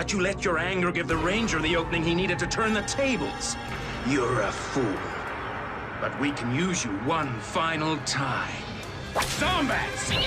But you let your anger give the Ranger the opening he needed to turn the tables. You're a fool. But we can use you one final time. Zombats!